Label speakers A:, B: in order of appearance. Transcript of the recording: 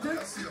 A: ですよ